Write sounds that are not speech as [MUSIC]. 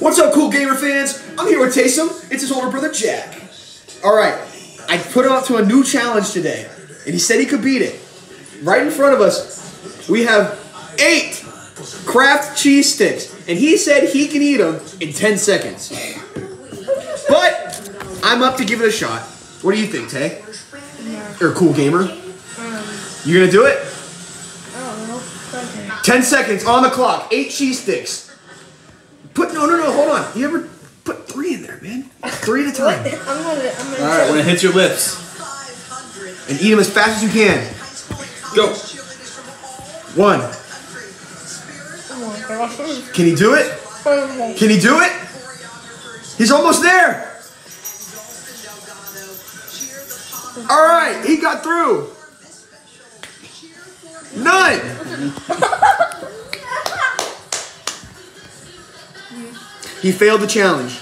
What's up, cool gamer fans? I'm here with Taysom. It's his older brother, Jack. All right, I put him up to a new challenge today, and he said he could beat it. Right in front of us, we have eight Kraft cheese sticks, and he said he can eat them in 10 seconds. But I'm up to give it a shot. What do you think, Tay? Or cool gamer? You gonna do it? I don't know. Okay. 10 seconds on the clock. Eight cheese sticks. Put no, no, no. Hold on. You ever put three in there, man? Three at a time, [LAUGHS] I'm gonna. I'm gonna. All right, when it hits your lips, and eat them as fast as you can. go. One. My gosh. Can he do it? Can he do it? He's almost there. All right, he got through. None. [LAUGHS] he failed the challenge.